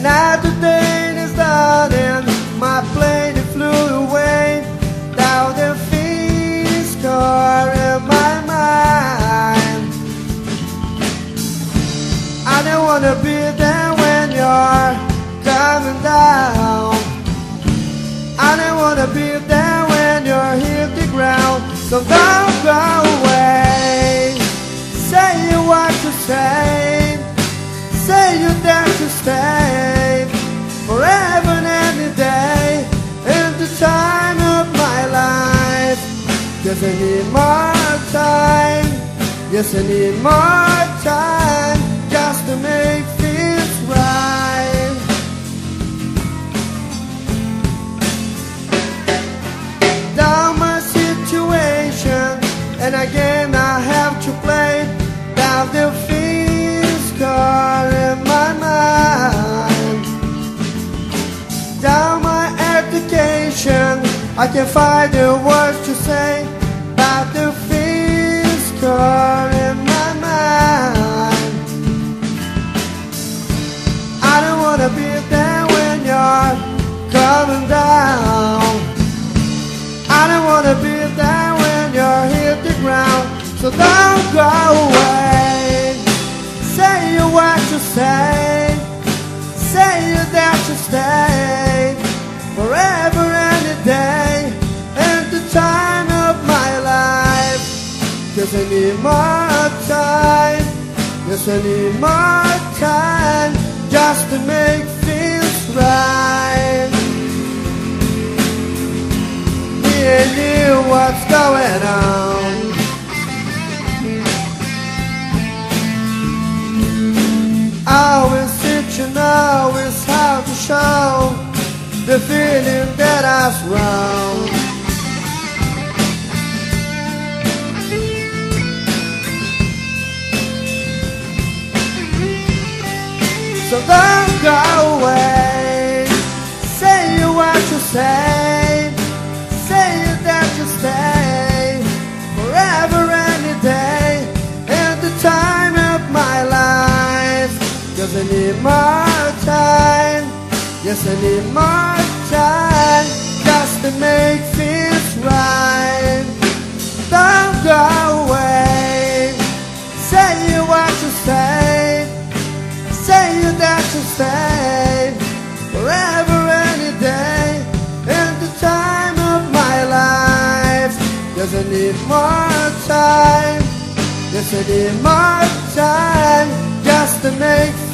Another day is done and my plane it flew away. Down the Phoenix car in my mind. I don't wanna be there when you're coming down. I don't wanna be there when you're hit the ground. So don't go Yes, I need more time. Yes, I need more time. Just to make things right. Down my situation. And again I have to play. Down the feels car in my mind. Down my education. I can find the words to say feels Cause I more time. Yes, need more time Just to make things right. Me and you, what's going on? Always know is how to show The feeling that I've wrong So don't go away. Say you want to say Say you dare to stay Forever any day. In the time of my life. Cause I need more time. Yes, I need more Need more time. Yes, I need more time Just to make